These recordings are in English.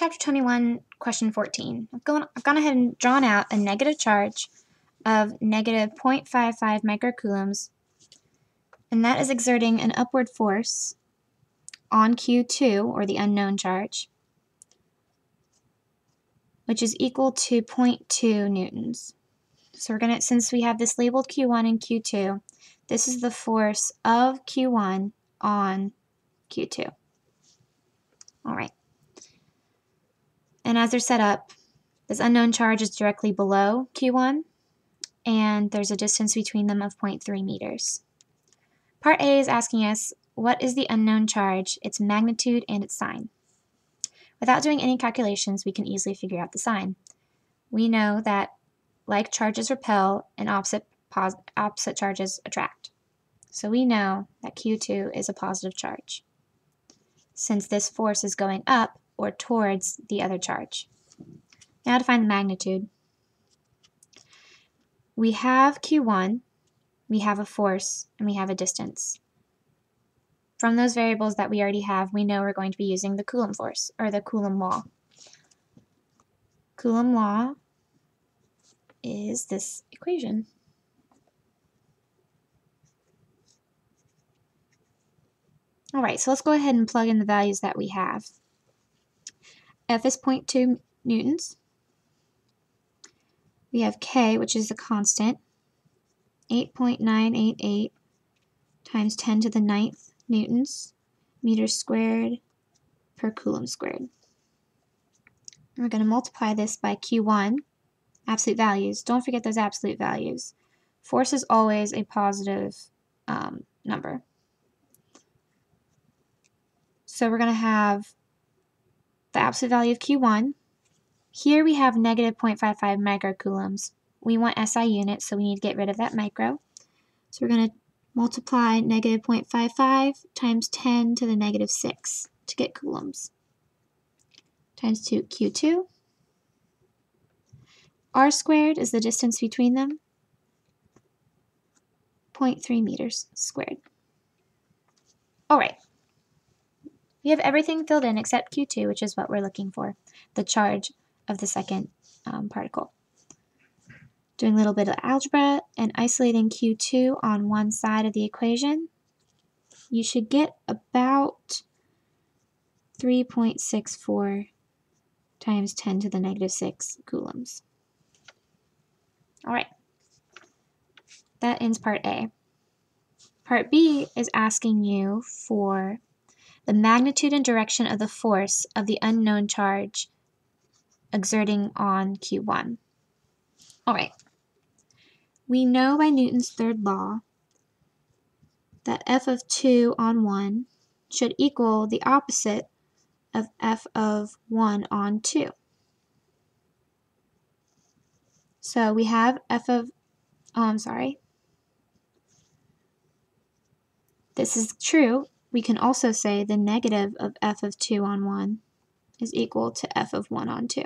chapter 21, question 14. I've gone, I've gone ahead and drawn out a negative charge of negative 0.55 microcoulombs, and that is exerting an upward force on Q2, or the unknown charge, which is equal to 0.2 newtons. So we're going to, since we have this labeled Q1 and Q2, this is the force of Q1 on Q2. All right. And as they're set up, this unknown charge is directly below Q1, and there's a distance between them of 0.3 meters. Part A is asking us, what is the unknown charge, its magnitude, and its sign? Without doing any calculations, we can easily figure out the sign. We know that like charges repel and opposite, opposite charges attract. So we know that Q2 is a positive charge, since this force is going up or towards the other charge. Now to find the magnitude. We have Q1, we have a force, and we have a distance. From those variables that we already have, we know we're going to be using the Coulomb force, or the Coulomb law. Coulomb law is this equation. All right, so let's go ahead and plug in the values that we have. F is 0.2 newtons. We have K, which is the constant, 8.988 times 10 to the ninth newtons, meters squared per coulomb squared. we're going to multiply this by Q1, absolute values. Don't forget those absolute values. Force is always a positive um, number. So we're going to have the absolute value of Q1. Here we have negative 0.55 microcoulombs. We want SI units, so we need to get rid of that micro. So we're going to multiply negative 0.55 times 10 to the negative 6 to get coulombs. Times 2 Q2. R squared is the distance between them. 0.3 meters squared. All right. We have everything filled in except Q2, which is what we're looking for, the charge of the second um, particle. Doing a little bit of algebra and isolating Q2 on one side of the equation, you should get about 3.64 times 10 to the negative 6 coulombs. All right, that ends part A. Part B is asking you for the magnitude and direction of the force of the unknown charge exerting on Q1. All right. We know by Newton's third law that F of 2 on 1 should equal the opposite of F of 1 on 2. So we have F of, oh, I'm sorry. This is true we can also say the negative of f of 2 on 1 is equal to f of 1 on 2.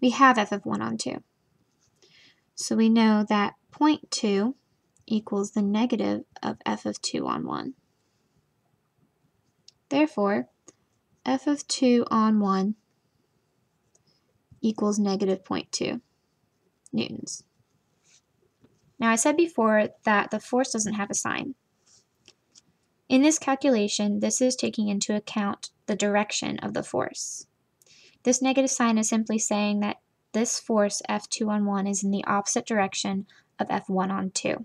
We have f of 1 on 2. So we know that 0.2 equals the negative of f of 2 on 1. Therefore, f of 2 on 1 equals negative 0.2 newtons. Now I said before that the force doesn't have a sign. In this calculation, this is taking into account the direction of the force. This negative sign is simply saying that this force F2 on 1 is in the opposite direction of F1 on 2.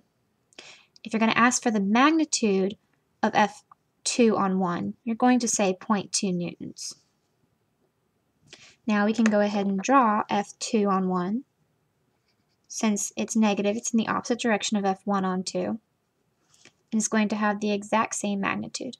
If you're going to ask for the magnitude of F2 on 1, you're going to say 0.2 newtons. Now we can go ahead and draw F2 on 1. Since it's negative, it's in the opposite direction of F1 on 2 and is going to have the exact same magnitude.